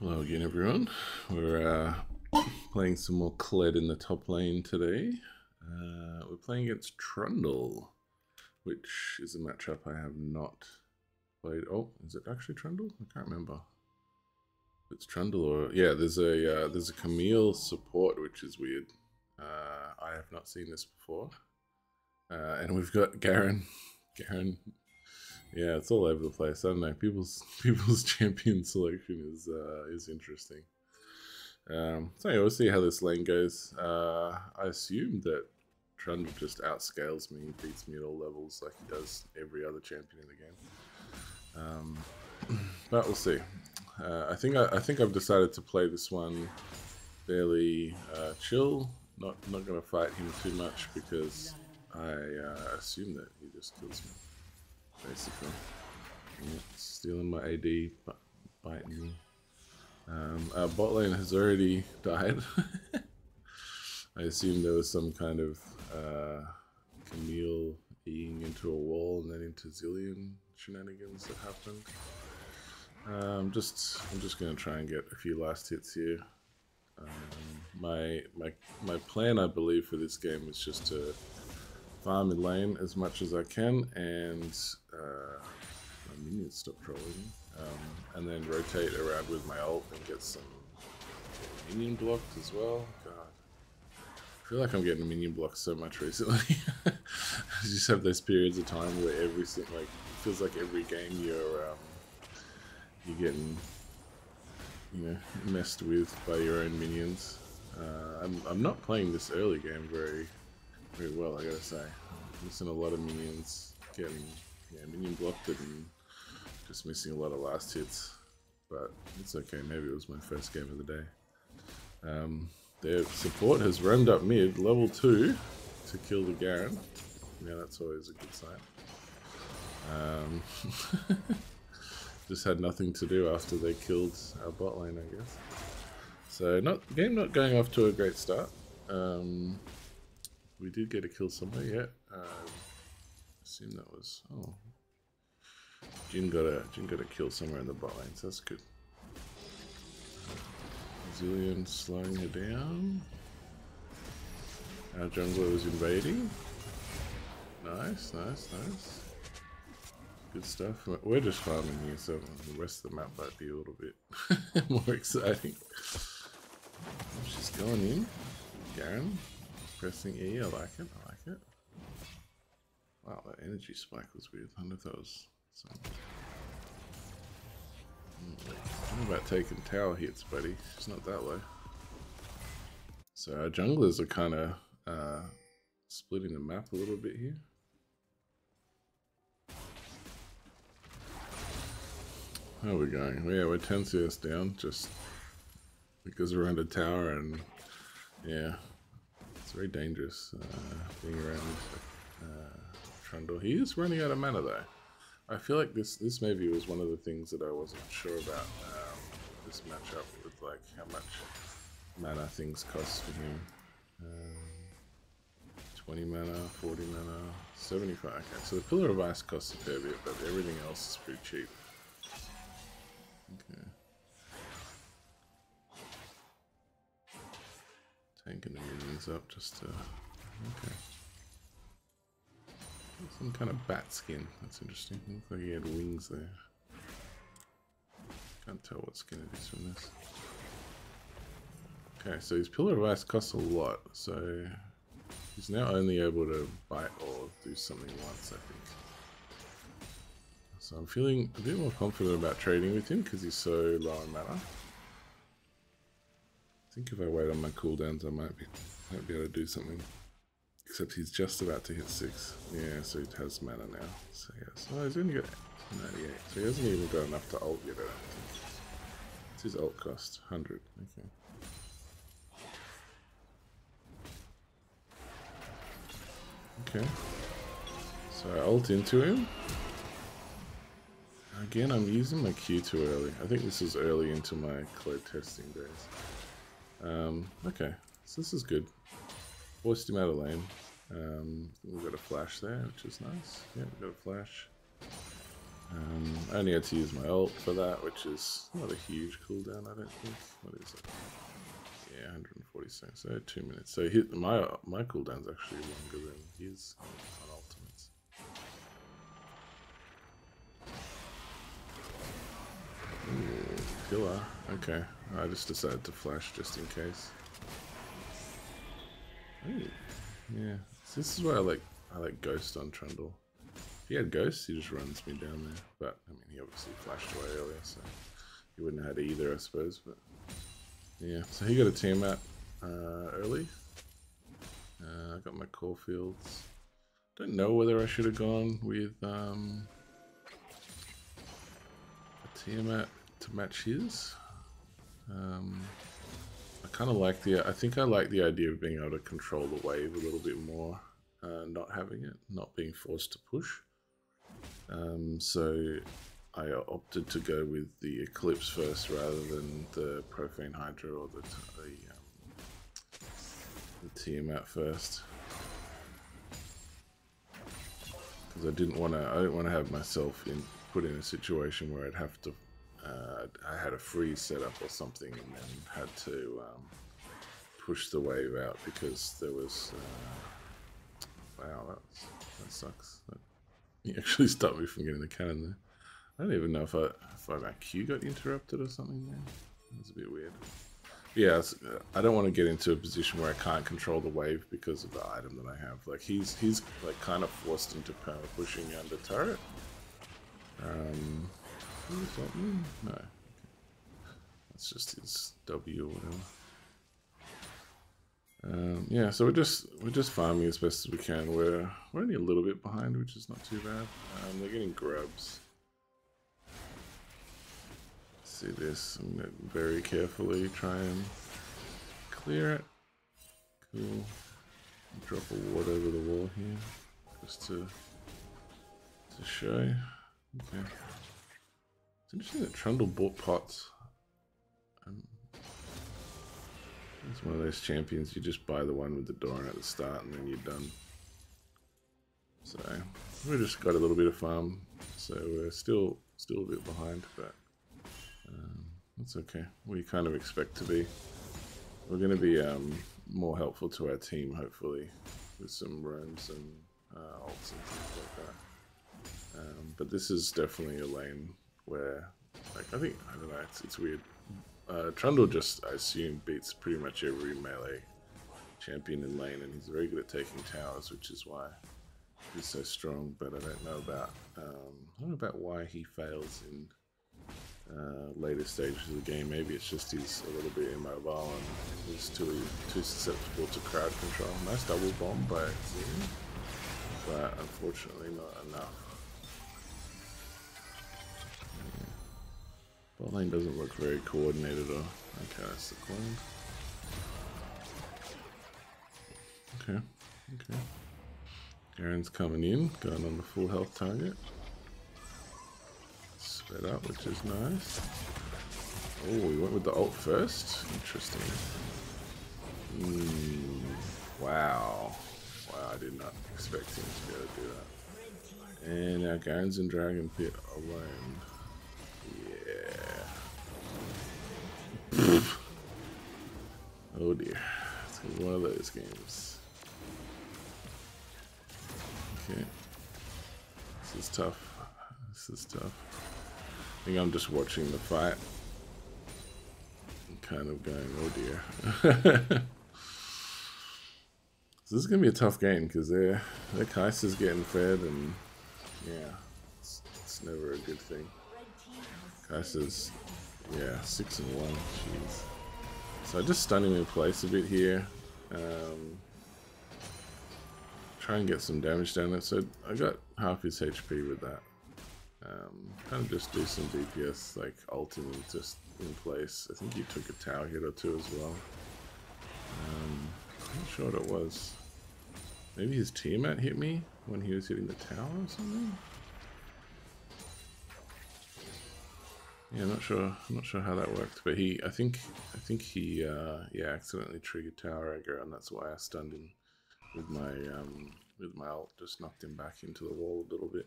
Hello again, everyone. We're uh, playing some more Kled in the top lane today. Uh, we're playing against Trundle, which is a matchup I have not played. Oh, is it actually Trundle? I can't remember. It's Trundle or yeah. There's a uh, there's a Camille support, which is weird. Uh, I have not seen this before. Uh, and we've got Garen. Garen yeah, it's all over the place. I don't know. People's people's champion selection is uh, is interesting. Um, so anyway, we'll see how this lane goes. Uh, I assume that Trundle just outscales me, beats me at all levels like he does every other champion in the game. Um, but we'll see. Uh, I think I, I, think I've decided to play this one fairly uh, chill. Not not gonna fight him too much because I uh, assume that he just kills me basically. Stealing my AD, biting me. Um, our bot lane has already died. I assume there was some kind of uh, Camille eating into a wall and then into Zilean shenanigans that happened. Um, just, I'm just gonna try and get a few last hits here. Um, my my my plan, I believe, for this game is just to farm in lane as much as I can and uh, my minions stop trolling um, and then rotate around with my ult and get some minion blocked as well. God. I feel like I'm getting minion blocked so much recently. I just have those periods of time where every like feels like every game you're um, you're getting you know messed with by your own minions. Uh, I'm I'm not playing this early game very very well, I gotta say. Missing a lot of minions, getting yeah, minion blocked and just missing a lot of last hits. But it's okay, maybe it was my first game of the day. Um, their support has roamed up mid, level 2, to kill the Garen. Yeah, that's always a good sign. Um, just had nothing to do after they killed our bot lane, I guess. So, not game not going off to a great start. Um, we did get a kill somewhere, yeah. Um, I assume that was... Oh. Jhin got a, Jhin got a kill somewhere in the bot lane, so that's good. Zilean slowing her down. Our jungler was invading. Nice, nice, nice. Good stuff. We're just farming here, so the rest of the map might be a little bit more exciting. She's going in. Garen. Pressing E, I like it, I like it. Wow, that energy spike was weird. I wonder if that was something. Hmm, about taking tower hits, buddy. It's not that low. So our junglers are kind of uh, splitting the map a little bit here. How are we going? Yeah, we're 10 CS down just because we're under tower and yeah, it's very dangerous uh, being around uh, Trundle. He is running out of mana though. I feel like this this maybe was one of the things that I wasn't sure about um, this matchup with like how much mana things cost for him. Um, 20 mana, 40 mana, 75. Okay, so the Pillar of Ice costs a fair bit, but everything else is pretty cheap. Okay. Tanking the minions up just to... Okay. Some kind of bat skin. That's interesting. Looks like he had wings there. Can't tell what skin it is from this. Okay, so his Pillar of Ice costs a lot, so he's now only able to bite or do something once, I think. So I'm feeling a bit more confident about trading with him because he's so low in mana think if I wait on my cooldowns, I might be, might be able to do something. Except he's just about to hit 6. Yeah, so he has mana now. So yes. Oh, he's only got 98. So he hasn't even got enough to ult yet. What's his ult cost? 100. Okay. Okay. So I ult into him. Again, I'm using my Q too early. I think this is early into my Kled testing days. Um, okay, so this is good. Forced him out of lane. Um, we've got a flash there, which is nice. Yeah, we've got a flash. Um, I only had to use my ult for that, which is not a huge cooldown, I don't think. What is it? Yeah, 140 seconds, so two minutes. So his, my my cooldown's actually longer than his Killer. Okay, I just decided to flash just in case. Yeah, so this is why I like I like Ghost on Trundle. If he had Ghost, he just runs me down there. But I mean, he obviously flashed away earlier, so he wouldn't have had either, I suppose. But yeah, so he got a Tiamat uh, early. Uh, I got my Caulfield's. Don't know whether I should have gone with um, a Tiamat to match his. Um, I kind of like the. I think I like the idea of being able to control the wave a little bit more, uh, not having it, not being forced to push. Um, so I opted to go with the Eclipse first rather than the Profane Hydra or the, the, um, the Tiamat first. Because I didn't want to, I didn't want to have myself in put in a situation where I'd have to, uh, I had a freeze setup or something and then had to um, push the wave out because there was, uh, wow, that, that sucks. He actually stopped me from getting the cannon there. I don't even know if I if my Q got interrupted or something there. That's a bit weird. Yeah, I don't want to get into a position where I can't control the wave because of the item that I have. Like he's he's like kind of forced into power pushing under turret. Um? No, okay. that's just his W or whatever. Um, yeah, so we're just we're just farming as best as we can. We're we're only a little bit behind, which is not too bad. Um, they're getting grubs. See this. I'm gonna very carefully try and clear it. Cool. Drop a ward over the wall here, just to to show. Okay. It's interesting that Trundle bought pots. It's one of those champions, you just buy the one with the Doran at the start and then you're done. So, we just got a little bit of farm, so we're still still a bit behind, but um, that's okay. We kind of expect to be. We're going to be um, more helpful to our team, hopefully, with some roams and uh, ults and things like that. Um, but this is definitely a lane where, like, I think, I don't know, it's, it's weird. Uh, Trundle just, I assume, beats pretty much every melee champion in lane, and he's very good at taking towers, which is why he's so strong. But I don't know about, um, I don't know about why he fails in uh, later stages of the game. Maybe it's just he's a little bit immobile and he's too too susceptible to crowd control. Nice double bomb by but unfortunately not enough. Bot lane doesn't look very coordinated or... Okay, that's the clone. Okay, okay. Garen's coming in, going on the full health target. Sped up, which is nice. Oh, we went with the ult first? Interesting. Mm, wow. Wow, I did not expect him to be able to do that. And now Garen's in Dragon Pit alone. oh dear. It's one of those games. Okay. This is tough. This is tough. I think I'm just watching the fight. I'm kind of going, oh dear. so this is going to be a tough game because their, their Kais is getting fed and yeah, it's, it's never a good thing. Kai'Sa's yeah, six and one. Jeez. So just stun him in place a bit here. Um, try and get some damage down there. So I got half his HP with that. Um, kind of just do some DPS, like ultimate just in place. I think he took a tower hit or two as well. Um, I'm not sure what it was. Maybe his teammate hit me when he was hitting the tower or something? Yeah, I'm not sure. I'm not sure how that worked, but he, I think, I think he, uh, yeah, accidentally triggered Tower Aggro, and that's why I stunned him with my, um, with my ult. Just knocked him back into the wall a little bit.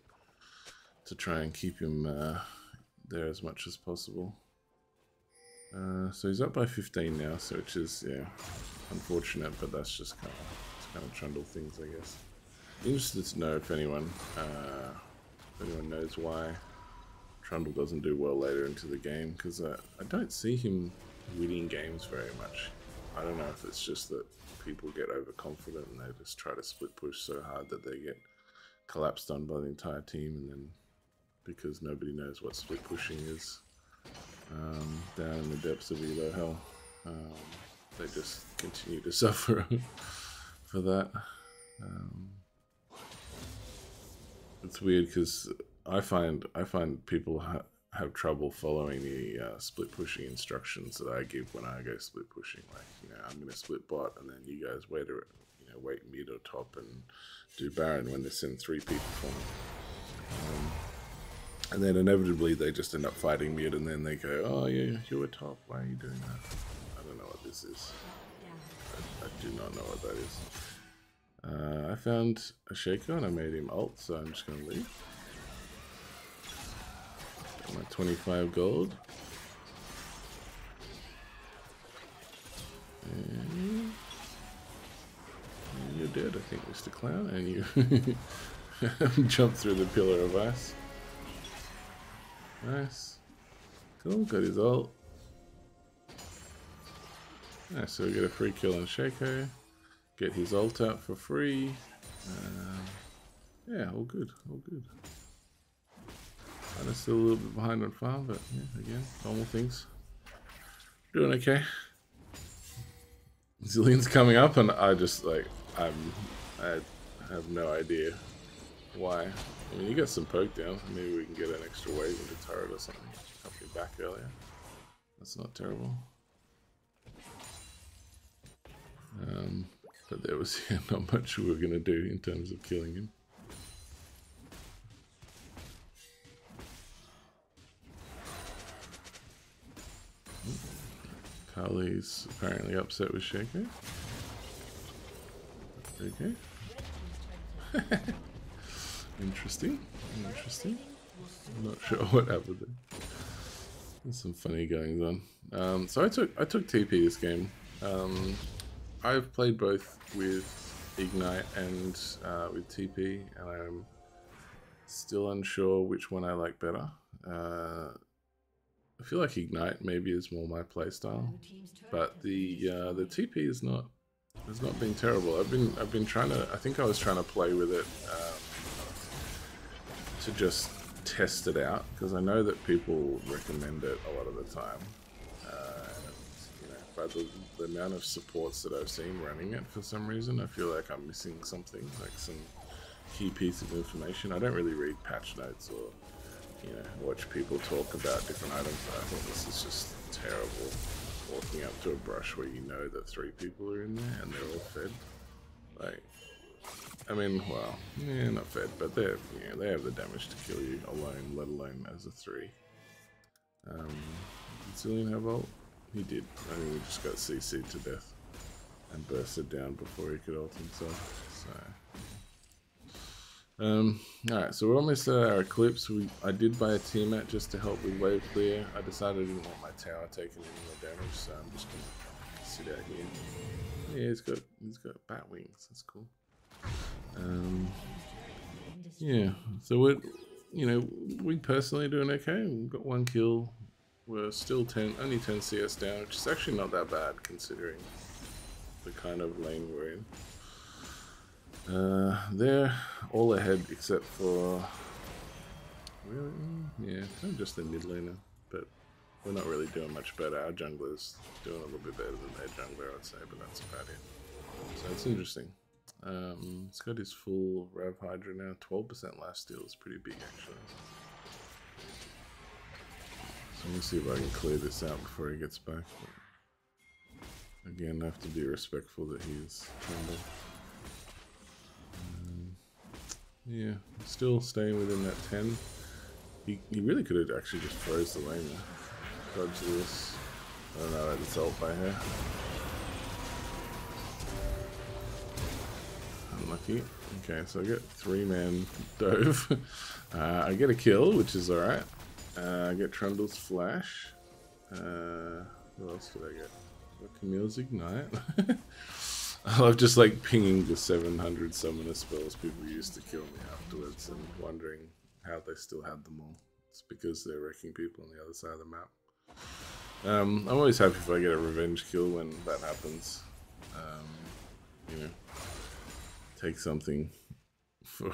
to try and keep him uh, there as much as possible. Uh, so he's up by 15 now, so which is yeah, unfortunate, but that's just kind of kind of trundle things, I guess. Interested to know if anyone uh, if anyone knows why Trundle doesn't do well later into the game, because uh, I don't see him winning games very much. I don't know if it's just that people get overconfident and they just try to split push so hard that they get collapsed on by the entire team, and then because nobody knows what split pushing is um, down in the depths of Elo Hell, um, they just continue to suffer for that. Um, it's weird because I find I find people ha have trouble following the uh, split pushing instructions that I give when I go split pushing. Like, you know, I'm going to split bot, and then you guys wait, or, you know, wait mid or top and do Baron when they send three people for me. Um, and then inevitably they just end up fighting mid, and then they go, "Oh yeah, you were top. Why are you doing that?" I don't know what this is. I, I do not know what that is. Uh, I found a Shaco and I made him ult, so I'm just going to leave. My 25 gold. And you're dead, I think, Mr. Clown, and you jumped through the pillar of ice. Nice. Cool, got his ult. Nice, so we get a free kill on Shaco. Get his ult out for free. Um, yeah, all good, all good. I'm still a little bit behind on farm, but yeah, again, normal things. Doing okay. Zilean's coming up, and I just like I'm I have no idea why. I mean, you got some poke down. Maybe we can get an extra wave into turret or something. Help me back earlier. That's not terrible. Um, but there was yeah, not much we were to do in terms of killing him. Kali's apparently upset with Shaco. Okay. Interesting. Interesting. I'm not sure what happened there. There's some funny goings on. Um, so I took I took TP this game. Um, I've played both with Ignite and uh, with TP, and I'm still unsure which one I like better. Uh, I feel like Ignite maybe is more my playstyle, but the uh, the TP is not has not been terrible. I've been I've been trying to I think I was trying to play with it um, to just test it out because I know that people recommend it a lot of the time. Uh, you know, by the, the amount of supports that I've seen running it for some reason, I feel like I'm missing something, like some key piece of information. I don't really read patch notes or you know, watch people talk about different items. I think this is just terrible. Walking up to a brush where you know that three people are in there and they're all fed. Like, I mean, well, yeah, not fed, but they're, yeah, they have the damage to kill you alone, let alone as a three. Um, did Zilean have ult? He did. I mean, we just got CC'd to death and bursted down before he could ult himself. So. Um, Alright, so we're almost at our eclipse. We, I did buy a Tiamat just to help with wave clear. I decided I didn't want my tower taking any more damage, so I'm just gonna sit out here. Yeah, he's got he's got bat wings. That's cool. Um, yeah, so we're you know we personally doing okay. We've got one kill. We're still ten, only ten CS down, which is actually not that bad considering the kind of lane we're in. Uh, they're all ahead except for... Really? Yeah, I'm just the mid laner, but we're not really doing much better. Our jungler's doing a little bit better than their jungler, I'd say, but that's about it. So it's interesting. Um, it's got his full Rev Hydra now. 12% last steal is pretty big, actually. So let me see if I can clear this out before he gets back. But again, I have to be respectful that he's humble. Yeah, still staying within that 10. He, he really could have actually just froze the lane there. Dodge this. I don't know, I just ult by her. unlucky. Okay, so I get three-man dove. uh, I get a kill, which is alright. Uh, I get Trundle's flash. Uh, what else did I get? Camille's ignite. I love just like pinging the 700 summoner spells people used to kill me afterwards and wondering how they still had them all. It's because they're wrecking people on the other side of the map. Um, I'm always happy if I get a revenge kill when that happens. Um, you know, take something for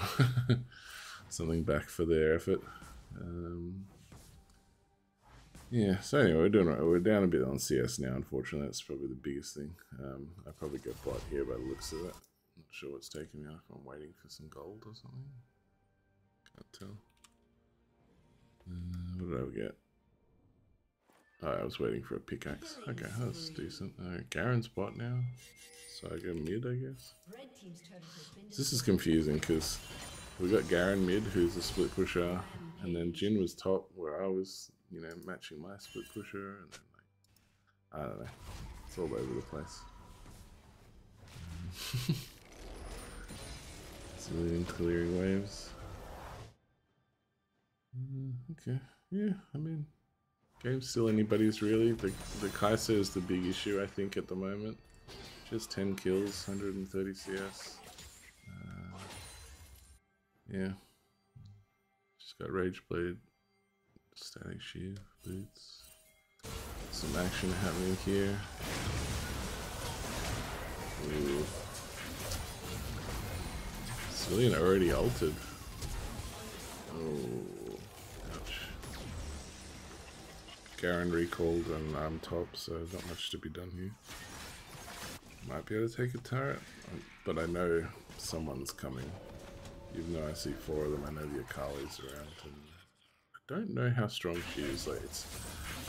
something back for their effort. Um, yeah, so anyway, we're doing right. We're down a bit on CS now, unfortunately. That's probably the biggest thing. Um, I probably get bought here by the looks of it. Not sure what's taking me off. I'm waiting for some gold or something. Can't tell. Uh, what did I get? Oh, I was waiting for a pickaxe. Okay, that's decent. Alright, Garen's bot now. So I go mid, I guess. This is confusing because we got Garen mid, who's a split pusher, and then Jhin was top, where I was, you know, matching my split pusher, and then like, I don't know. It's all over the place. Civilian clearing waves. Uh, okay, yeah, I mean, game's still anybody's really. The, the Kai'Sa is the big issue, I think, at the moment. Just 10 kills, 130 CS. Uh, yeah. Just got Rage Blade, Statikk Shiv, Boots. Some action happening here. Ooh. Civilian already altered. Oh, ouch. Garen recalled and I'm top, so not much to be done here. Might be able to take a turret, but I know someone's coming. Even though I see four of them, I know the Akali's around, and don't know how strong she is. Like, it's,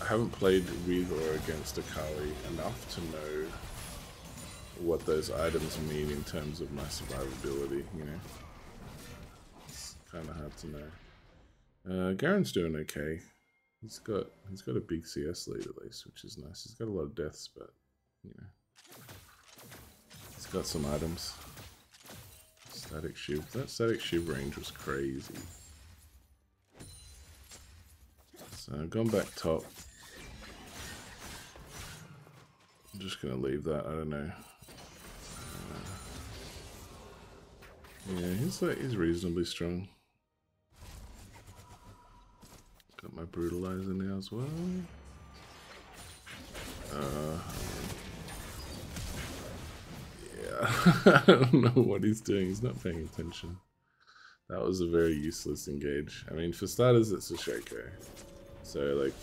I haven't played with or against Akali enough to know what those items mean in terms of my survivability, you know. It's kind of hard to know. Uh, Garen's doing okay. He's got he's got a big CS lead at least, which is nice. He's got a lot of deaths, but you know he's got some items. Statikk Shiv. That static shiv range was crazy. So I've gone back top. I'm just gonna leave that. I don't know. Uh, yeah, he's like he's reasonably strong. Got my brutalizer now as well. Uh, I don't know what he's doing. He's not paying attention. That was a very useless engage. I mean, for starters, it's a Shaco. So, like,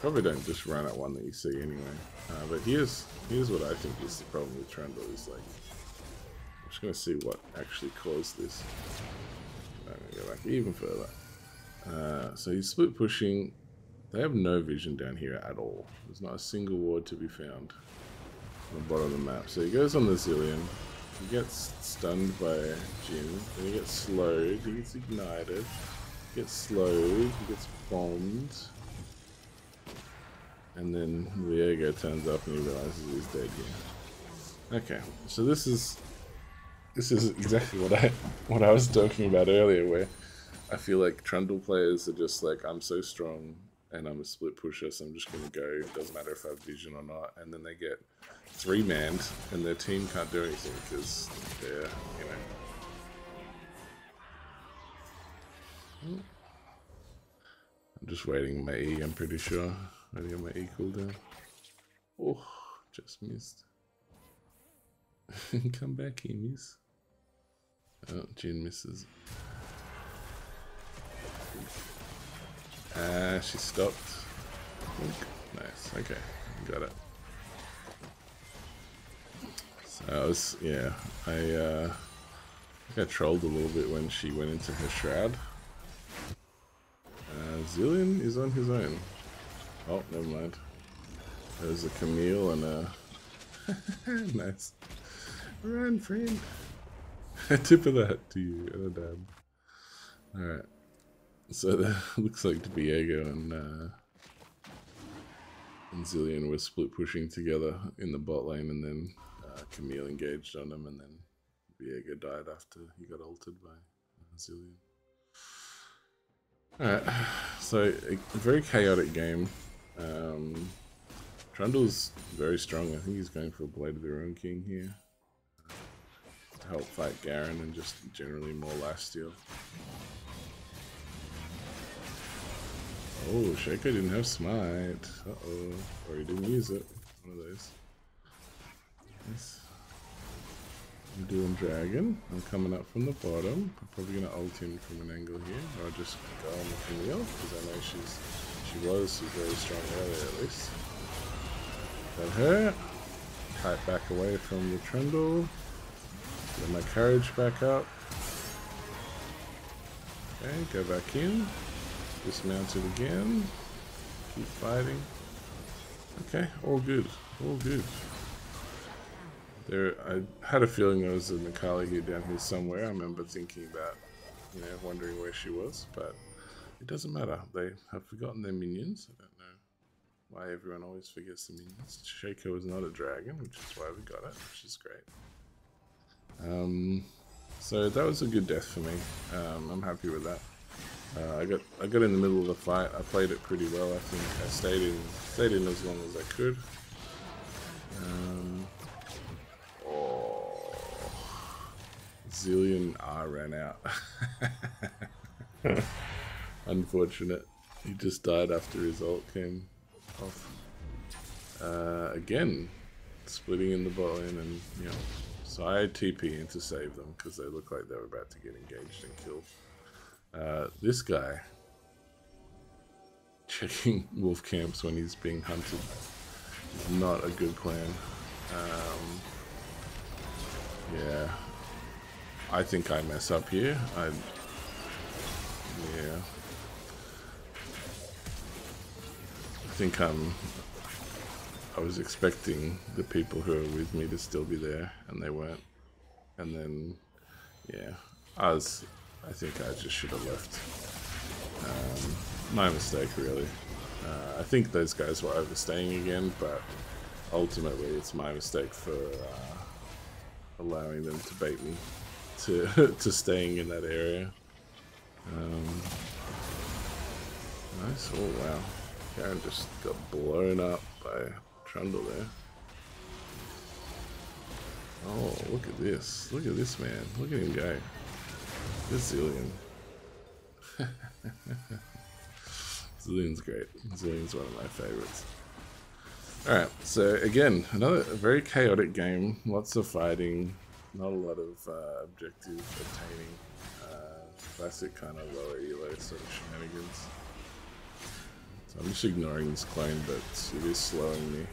probably don't just run at one that you see anyway. Uh, but here's here's what I think is the problem with Trundle is, like, I'm just to see what actually caused this. I'm to go back even further. Uh, so he's split pushing. They have no vision down here at all. There's not a single ward to be found on the bottom of the map. So he goes on the Zilean. he gets stunned by Jhin, then he gets slowed, he gets ignited, gets slowed, he gets bombed, and then Viego turns up and he realizes he's dead Yeah. Okay, so this is this is exactly what I what I was talking about earlier, where I feel like Trundle players are just like I'm so strong and I'm a split pusher, so I'm just gonna go. Doesn't matter if I have vision or not, and then they get three manned, and their team can't do anything because they're, you know. I'm just waiting my E, I'm pretty sure. Waiting on my E cooldown. Oh, just missed. Come back here, miss. Oh, Jhin misses. Ah, she stopped. Nice, okay, got it. I was, yeah, I, uh, I got trolled a little bit when she went into her shroud. Uh, Zilean is on his own. Oh, never mind. There's a Camille and a... nice. Run, friend. A tip of that to you and a dab. Alright. So that looks like Viego and, uh, and Zilean were split pushing together in the bot lane and then uh, Camille engaged on him, and then Viego died after he got altered by Zilean. Alright, so a very chaotic game. Um, Trundle's very strong. I think he's going for a Blade of the Ruined King here. To help fight Garen and just generally more lifesteal. Oh, Shaco didn't have Smite. Uh-oh. Or he didn't use it. One of those. Yes. I'm doing Dragon. I'm coming up from the bottom. I'm probably going to ult in from an angle here. Or just go on the Camille, because I know she's she was very strong earlier at least. Got her. Kite back away from the Trundle. Get my courage back up. Okay, go back in. Dismount it again. Keep fighting. Okay, all good. All good. There, I had a feeling there was an Akali down here somewhere. I remember thinking about, you know, wondering where she was, but it doesn't matter. They have forgotten their minions. I don't know why everyone always forgets the minions. Shaco is not a dragon, which is why we got it, which is great. Um, so that was a good death for me. Um, I'm happy with that. Uh, I got I got in the middle of the fight. I played it pretty well. I think I stayed in stayed in as long as I could. Um, Zilean R ran out. Unfortunate. He just died after his ult came off. Uh, again, splitting in the bot lane and, you know, so I TP in to save them because they look like they were about to get engaged and killed. Uh, this guy checking wolf camps when he's being hunted is not a good plan. Um, yeah, I think I mess up here. I, yeah. I think I'm. I was expecting the people who are with me to still be there, and they weren't. And then, yeah, I was. I think I just should have left. Um, my mistake, really. Uh, I think those guys were overstaying again, but ultimately it's my mistake for uh, allowing them to bait me to to staying in that area. Um, nice. Oh wow. Garen just got blown up by Trundle there. Oh, look at this. Look at this man. Look at him go. This Zilean. Zilean's great. Zilean's one of my favorites. Alright, so again, another very chaotic game. Lots of fighting. Not a lot of uh, objective attaining. Uh, classic kind of lower elo sort of shenanigans. I'm just ignoring this clone, but it is slowing me.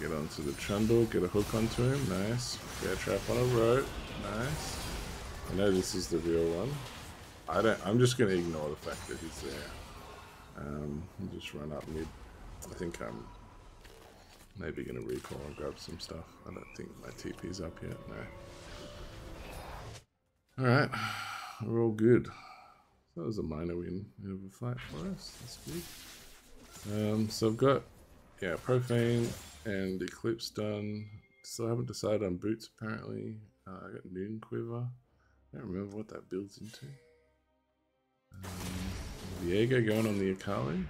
Get onto the Trundle, get a hook onto him, nice. Bear trap on a rope, nice. I know this is the real one. I don't. I'm just gonna ignore the fact that he's there. Um, just run up mid. I think I'm maybe gonna recall and grab some stuff. I don't think my TP's up yet. No. All right, we're all good. That was a minor win of a fight for us. That's good. Um, so I've got, yeah, Profane and Eclipse done. Still haven't decided on boots apparently. Uh, I got Noon Quiver. I don't remember what that builds into. Um, Viego going on the Akali.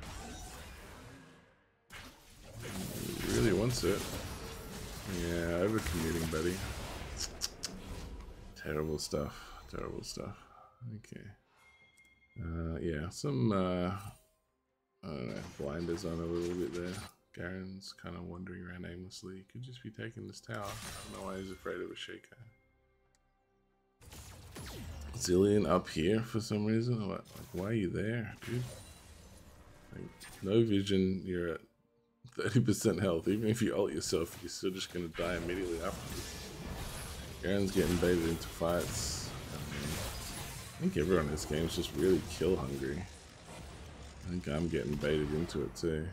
Really wants it. Yeah, over commuting, buddy. Terrible stuff. Terrible stuff. Okay. Uh, yeah, some, uh, I don't know, blinders on a little bit there. Garen's kind of wandering around aimlessly. He Could just be taking this tower. I don't know why he's afraid of a Shaco. Zilean up here for some reason? Like, why are you there, dude? Like, no vision, you're at 30% health. Even if you ult yourself, you're still just gonna die immediately afterwards. Garen's getting baited into fights. I think everyone in this game is just really kill hungry. I think I'm getting baited into it too.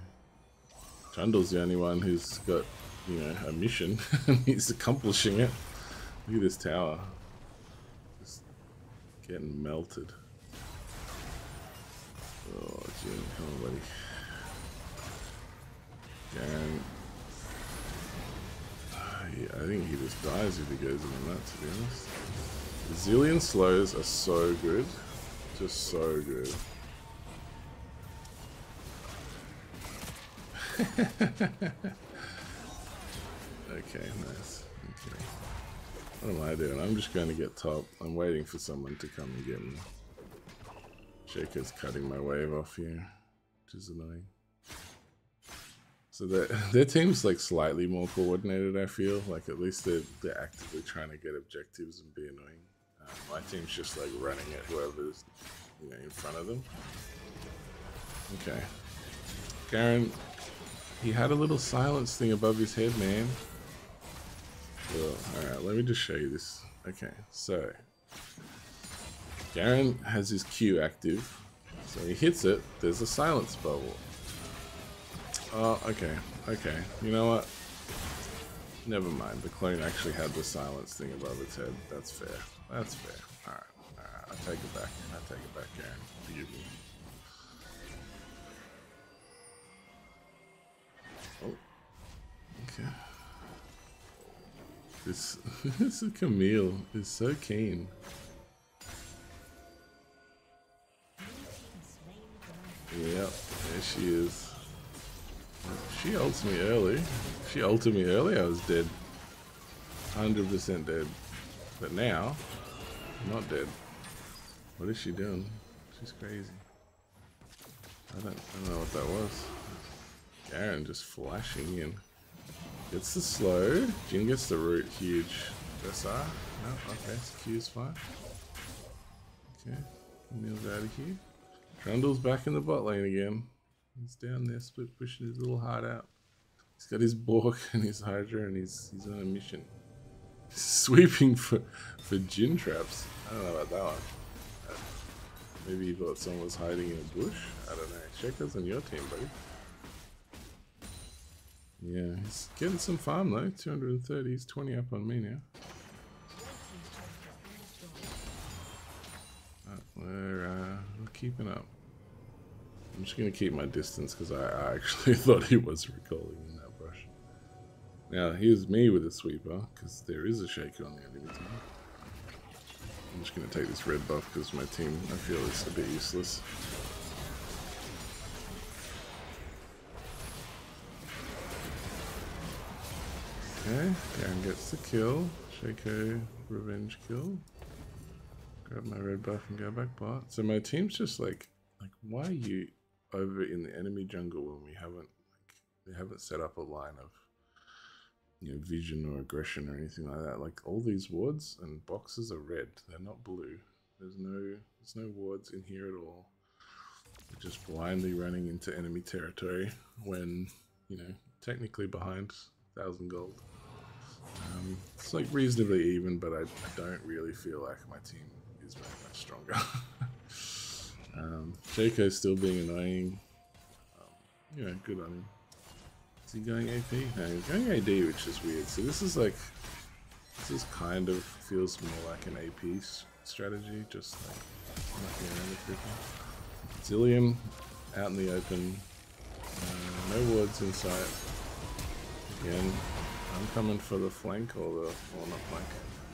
Trundle's the only one who's got, you know, a mission and he's accomplishing it. Look at this tower. Just getting melted. Oh, Jim, come on, buddy. Garen. Uh, I think he just dies if he goes into that, to be honest. The Zilean slows are so good. Just so good. okay, nice. Okay. What am I doing? I'm just going to get top. I'm waiting for someone to come and get me. Shaco's cutting my wave off here, which is annoying. So their team's like slightly more coordinated. I feel like at least they're they're actively trying to get objectives and be annoying. Uh, my team's just like running at whoever's you know in front of them. Okay, Garen, he had a little silence thing above his head, man. Well, all right, let me just show you this. Okay, so Garen has his Q active, so he hits it. There's a silence bubble. Oh, okay, okay. You know what? Never mind. The clone actually had the silence thing above its head. That's fair. That's fair. Alright, alright. I take it back. I take it back. Forgive me. Oh. Okay. This, this is Camille is so keen. Yep, there she is. She ulted me early. She ulted me early, I was dead. 100% dead. But now, I'm not dead. What is she doing? She's crazy. I don't, I don't know what that was. Garen just flashing in. Gets the slow. Jhin gets the root. Huge. SR? Uh, no? Okay, so Q's fine. Okay. Camille's out of here. Trundle's back in the bot lane again. He's down there, split pushing his little heart out. He's got his Bork and his Hydra, and he's he's on a mission. Sweeping for for Jhin traps. I don't know about that one. Uh, maybe he thought someone was hiding in a bush. I don't know. Check us on your team, buddy. Yeah, he's getting some farm though. 230. He's 20 up on me now. Uh, we're, uh, we're keeping up. I'm just going to keep my distance because I, I, actually thought he was recalling in that brush. Now, here's me with a sweeper because there is a Shaco on the enemy team. I'm just going to take this red buff because my team, I feel, is a bit useless. Okay, Garen gets the kill. Shaco, revenge kill. Grab my red buff and go back bot. So my team's just like, like, why are you over in the enemy jungle when we haven't, like, we haven't set up a line of, you know, vision or aggression or anything like that. Like all these wards and boxes are red. They're not blue. There's no, there's no wards in here at all. We're just blindly running into enemy territory when, you know, technically behind thousand gold. Um, it's like reasonably even, but I, I, don't really feel like my team is very much stronger. um, Shaco's still being annoying. Um, know, good on him. Is he going AP? No, he's going AD, which is weird. So this is like, this is kind of feels more like an AP strategy, just like knocking around. Zilean out in the open, uh, no wards in sight. Again, I'm coming for the flank, or the, well not flank,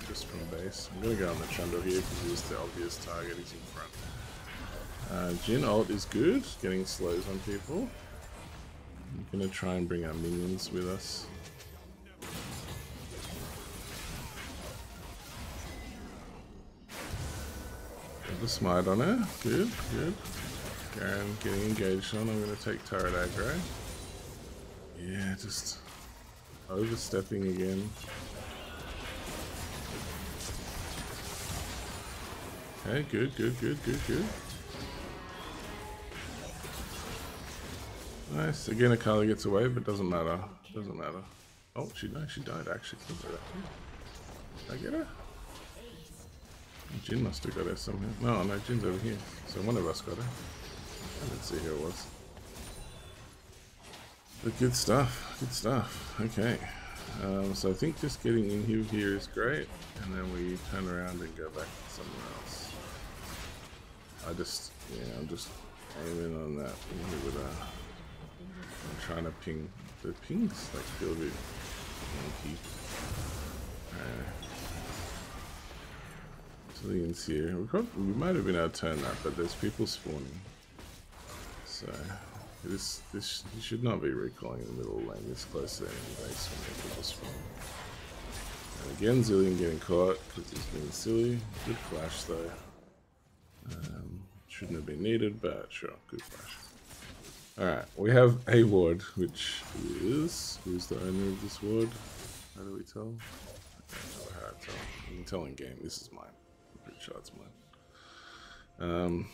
just from base. I'm gonna go on the Trundle here because he's the obvious target, he's in front. Uh, Jhin ult is good, getting slows on people. I'm gonna try and bring our minions with us. Got the smite on her, good, good. Garen getting engaged on, I'm gonna take turret aggro. Yeah, just Overstepping again. Okay, good, good, good, good, good. Nice. Again, Akali gets away, but doesn't matter. Doesn't matter. Oh, she no, she died actually. Did I get her? Jhin must have got her somehow. No, no, Jhin's over here. So one of us got her. Didn't see who it was. But good stuff, good stuff. Okay, um, so I think just getting in here, here is great, and then we turn around and go back somewhere else. I just, yeah, I'm just aiming on that trying to ping. The pings like feel a bit Monkey. Uh, Zilean's here. We, probably, we might have been to turn that, but there's people spawning. So this this you should not be recalling in the middle lane this close to the enemy base when people spawn. And again, Zilean getting caught because he's being silly. Good flash though. Um, shouldn't have been needed, but sure, good flash. Alright, we have a ward, which is... Who's the owner of this ward? How do we tell? I how to tell. I can tell in game. This is mine. I'm pretty sure it's mine. Um,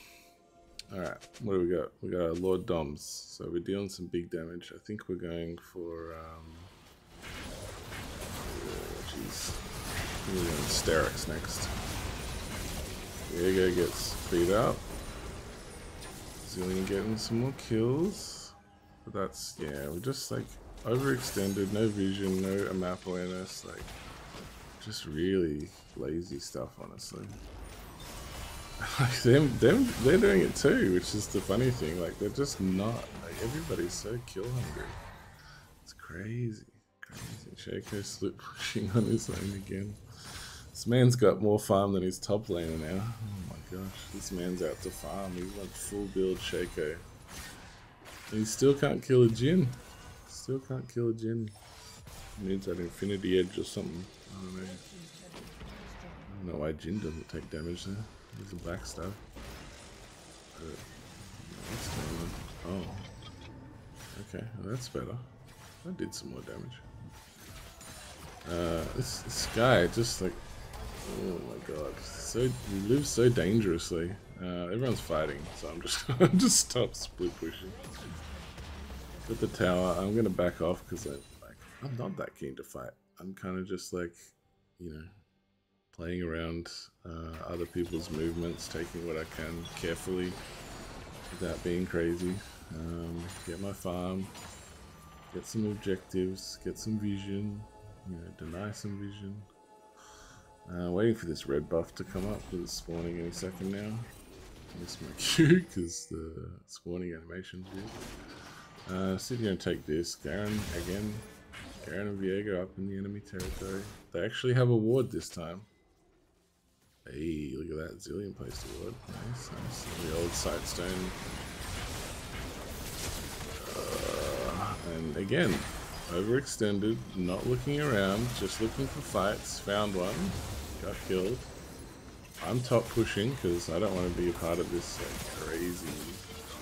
Alright, what do we got? We got our Lord Doms. So we're dealing some big damage. I think we're going for... Um, jeez. Oh, we're going Sterak's next. Viego gets beat up. Zilean getting some more kills. But that's, yeah, we're just like overextended, no vision, no map awareness, like just really lazy stuff, honestly. like them, them, they're doing it too, which is the funny thing. Like they're just not. Like everybody's so kill hungry. It's crazy, crazy. Shaco slip pushing on his lane again. This man's got more farm than his top laner now. Oh my gosh, this man's out to farm. He's like full build Shaco. And he still can't kill a Jhin. Still can't kill a Jhin. Needs that infinity edge or something. I don't know. I don't know why Jhin doesn't take damage there. He's a going on? Oh. Okay, well, that's better. That did some more damage. Uh, this, this guy just like Oh my god. So he lives so dangerously. Uh, everyone's fighting, so I'm just I'm just stop split pushing. At the tower, I'm gonna back off because like I'm not that keen to fight. I'm kind of just like, you know, playing around uh, other people's movements, taking what I can carefully without being crazy. Um, get my farm, get some objectives, get some vision, you know, deny some vision, uh, waiting for this red buff to come up because it's spawning any second now. Miss my Q because the spawning animation's weird. Uh, sit here and take this. Garen again. Garen and Viego up in the enemy territory. They actually have a ward this time. Hey, look at that. Zilean placed a ward. Nice, nice. The old Sightstone. Uh, and again, overextended, not looking around, just looking for fights. Found one got killed. I'm top pushing because I don't want to be a part of this like, crazy,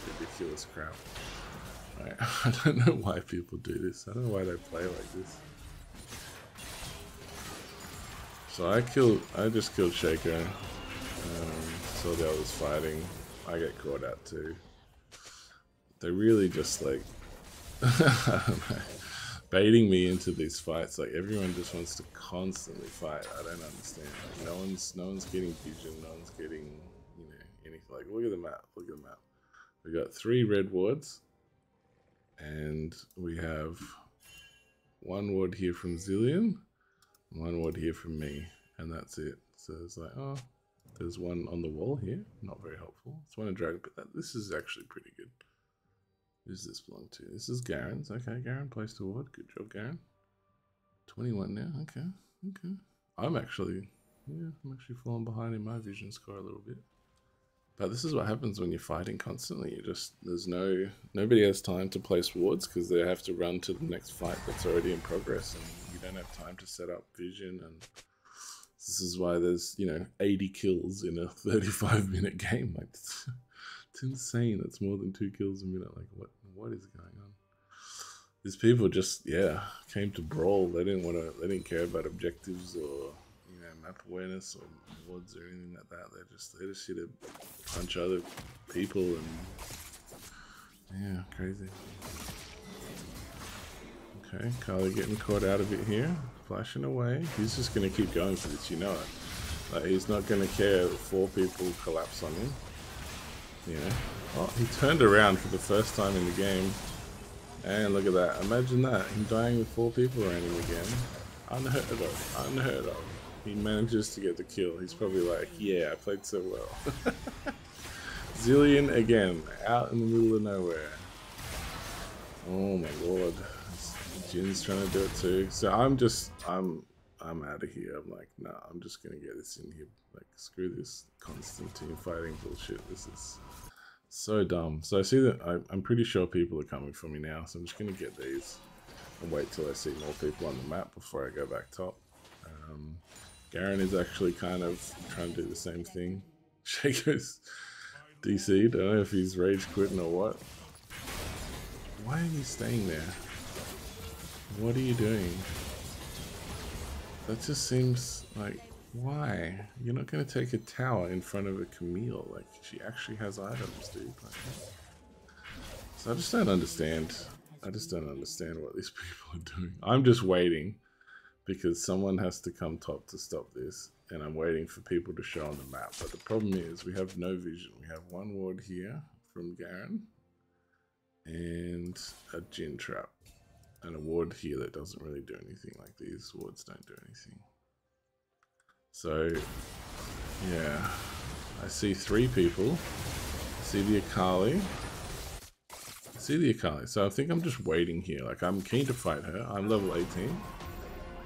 ridiculous crap. I, I don't know why people do this. I don't know why they play like this. So I killed, I just killed Shaco. Um, saw the others fighting. I get caught out too. They really just like, I don't know baiting me into these fights. Like everyone just wants to constantly fight. I don't understand. Like no one's no one's getting vision. No one's getting you know anything. Like look at the map. Look at the map. We got three red wards, and we have one ward here from Zilean, one ward here from me, and that's it. So it's like oh. There's one on the wall here, not very helpful. It's one in Dragon, but that, this is actually pretty good. Who's this belong to? This is Garen's. Okay, Garen placed a ward. Good job, Garen. 21 now. Okay, okay. I'm actually, yeah, I'm actually falling behind in my vision score a little bit. But this is what happens when you're fighting constantly. You just, there's no, nobody has time to place wards because they have to run to the next fight that's already in progress and you don't have time to set up vision and this is why there's, you know, 80 kills in a 35 minute game. Like, it's insane. It's more than two kills a minute. Like what? What is going on? These people just yeah came to brawl. They didn't want to. They didn't care about objectives or you know map awareness or wards or anything like that. They just they just hit a punch other people and yeah, crazy. Okay, Carly getting caught out of it here, flashing away. He's just gonna keep going for this, you know it. Like he's not gonna care if four people collapse on him. Yeah. Oh, he turned around for the first time in the game. And look at that. Imagine that. Him dying with four people around him again. Unheard of. Unheard of. He manages to get the kill. He's probably like, yeah, I played so well. Zilean again, out in the middle of nowhere. Oh my lord. Jhin's trying to do it too. So I'm just, I'm, I'm out of here. I'm like, nah, I'm just gonna get this in here. Like, screw this constant team fighting bullshit. This is so dumb. So I see that I, I'm pretty sure people are coming for me now. So I'm just gonna get these and wait till I see more people on the map before I go back top. Um, Garen is actually kind of trying to do the same thing. Shaco's DC. Don't know if he's rage quitting or what. Why are you staying there? What are you doing? That just seems like why? You're not gonna take a tower in front of a Camille. Like she actually has items, dude. Like, so I just don't understand. I just don't understand what these people are doing. I'm just waiting because someone has to come top to stop this, and I'm waiting for people to show on the map. But the problem is we have no vision. We have one ward here from Garen, and a Jhin trap, and a ward here that doesn't really do anything. Like these awards don't do anything. So, yeah, I see three people. I see the Akali. I see the Akali. So I think I'm just waiting here. Like I'm keen to fight her. I'm level 18.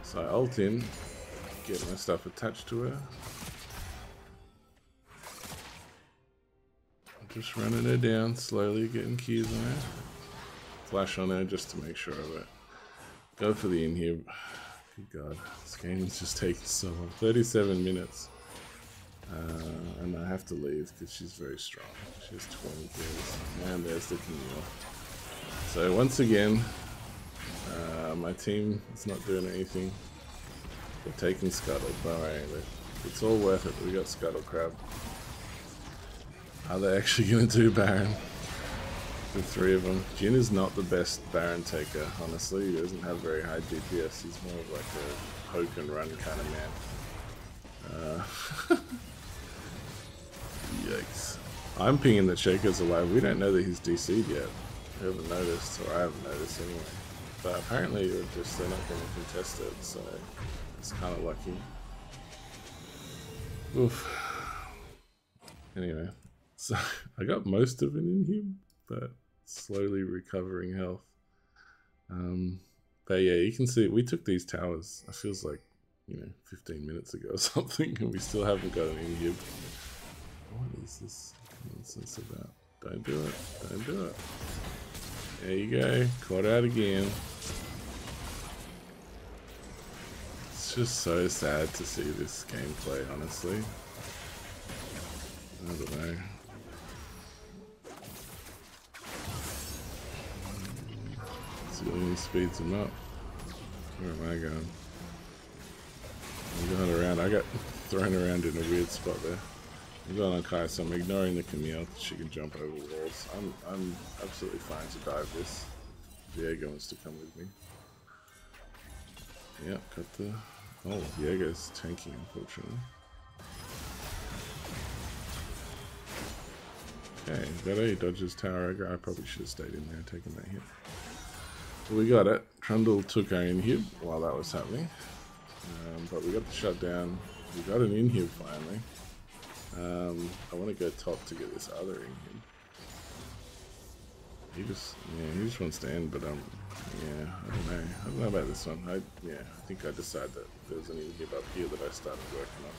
So I ult in, get my stuff attached to her. I'm just running her down, slowly getting keys on her. Flash on there just to make sure of it. Go for the inhib. Good God, this game is just taking so long. 37 minutes. Uh, and I have to leave because she's very strong. She has 20 kills. And there's the Camille. So once again, uh, my team is not doing anything. They're taking Scuttle. Don't it's all worth it. We got Scuttle Crab. Are they actually going to do Baron? The three of them. Jhin is not the best Baron taker, honestly. He doesn't have very high DPS. He's more of like a poke and run kind of man. Uh, yikes. I'm pinging that Shaco's alive. We don't know that he's DC'd yet. We haven't noticed, or I haven't noticed anyway. But apparently they're just they're not going to contest it, so it's kind of lucky. Oof. Anyway, so I got most of it in here, but slowly recovering health. Um, but yeah, you can see we took these towers. It feels like you know 15 minutes ago or something, and we still haven't got an inhib. What is this nonsense about? Don't do it. Don't do it. There you go. Caught out again. It's just so sad to see this gameplay, honestly. I don't know. Zilean speeds him up. Where am I going? I'm going around. I got thrown around in a weird spot there. I'm going on Kai, so I'm ignoring the Camille. She can jump over walls. I'm I'm absolutely fine to dive this. Viego wants to come with me. Yep, got the... Oh, Viego's tanking, unfortunately. Okay, that A dodges tower I probably should have stayed in there taking that hit. We got it. Trundle took our inhib while that was happening. Um, but we got the shutdown. We got an inhib finally. Um, I want to go top to get this other inhib. He just, yeah, he just wants to end, but um, yeah, I don't know. I don't know about this one. I, yeah, I think I decided that there's an inhib up here that I started working on.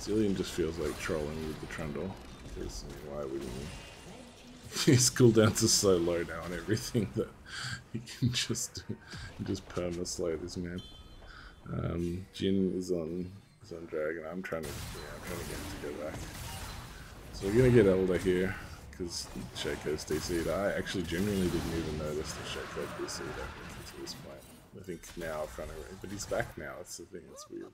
Zilean just feels like trolling with the Trundle. Because, why wouldn't he? His cooldowns are so low now and everything that he can just just perma slow this man. Um, Jhin is on is on Dragon. I'm trying to yeah, I'm trying to get him to go back. So we're gonna get Elder here because Shaco's DC'd. I actually genuinely didn't even notice that Shaco DC'd until this point. I think now I've kind of, but he's back now. That's the thing. It's weird.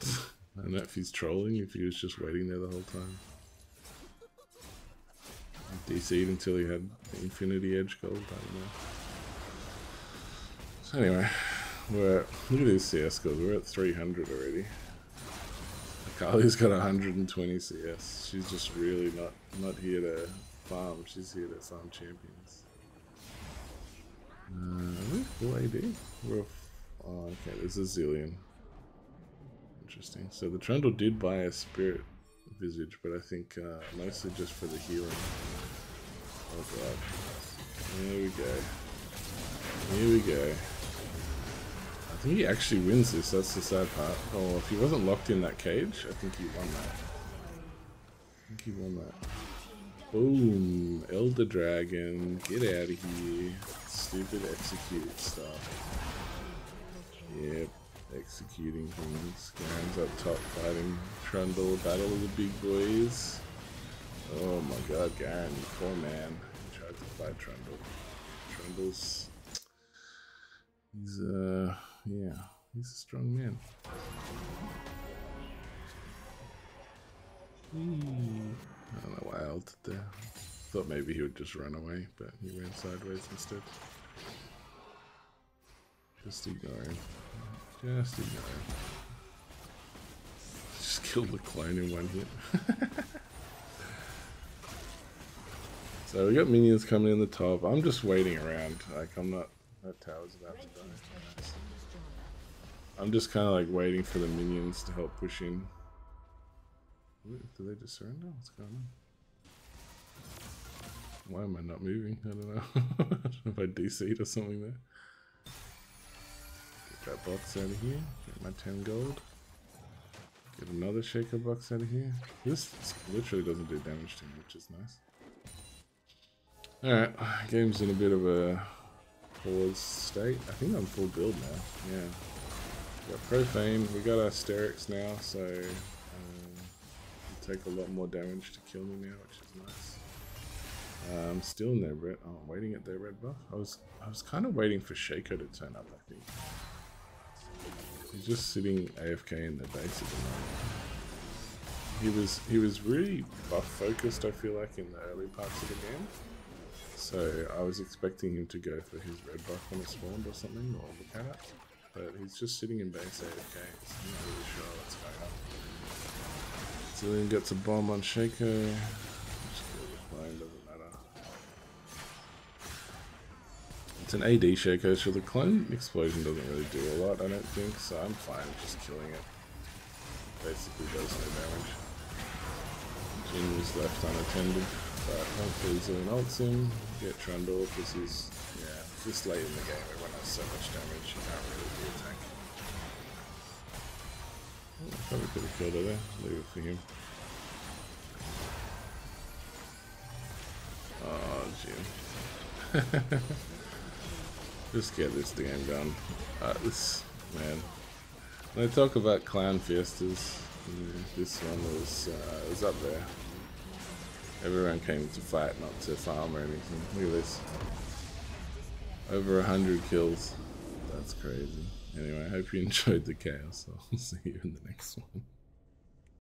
I don't know if he's trolling, if he was just waiting there the whole time. DC'd until he had Infinity Edge Gold, I don't know. So anyway, we're look at these CS scores, we're at 300 already. Akali's got 120 CS. She's just really not not here to farm, she's here to farm champions. Uh, full AD? We're oh, okay, there's a Zilean. Interesting. So the Trundle did buy a Spirit Visage, but I think uh, mostly just for the healing. Oh god. Here we go. Here we go. I think he actually wins this, that's the sad part. Oh, if he wasn't locked in that cage, I think he won that. I think he won that. Boom! Elder Dragon, get out of here. Stupid execute stuff. Yep, executing things. Garen's up top fighting Trundle, battle of the big boys. Oh my god, Garen, poor man. He tried to fight Trundle. Trundle's... He's, uh, yeah, he's a strong man. Whee. I don't know why I ulted there. Thought maybe he would just run away, but he ran sideways instead. Just ignore him. Just ignore him. Just killed the clone in one hit. so we got minions coming in the top. I'm just waiting around. Like I'm not that tower's about to die. I'm just kinda like waiting for the minions to help push in. Did they just surrender? What's going on? Why am I not moving? I don't know. I don't know if I DC'd or something there. That box out of here. Get my 10 gold. Get another Shaco box out of here. This literally doesn't do damage to me, which is nice. Alright, game's in a bit of a pause state. I think I'm full build now. Yeah. Got Profane, we got our Sterak's now, so take a lot more damage to kill me now, which is nice. I'm um, still in their red. Oh, I'm waiting at their red buff. I was I was kind of waiting for Shaco to turn up. I think he's just sitting AFK in the base at the moment. He was he was really buff focused. I feel like in the early parts of the game. So I was expecting him to go for his red buff when it spawned or something, or look at it. But he's just sitting in base AFK. So I'm not really sure what's going on. Zilean gets a bomb on Shaco. It's an AD Shaco, for the clone explosion doesn't really do a lot, I don't think, so I'm fine just killing it. Basically does no damage. Jhin was left unattended, but hopefully Zilean ults him, get Trundle, because he's, yeah, just late in the game, everyone has so much damage, you can't really do attack. Oh, probably could have killed her there. Leave it for him. Ah, oh, Jhin. Just get this game done. Uh, this, man. When I talk about clown fiestas, this one was, uh, was up there. Everyone came to fight, not to farm or anything. Look at this. Over a hundred kills. That's crazy. Anyway, I hope you enjoyed the chaos. I'll see you in the next one.